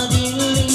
மாறில்லை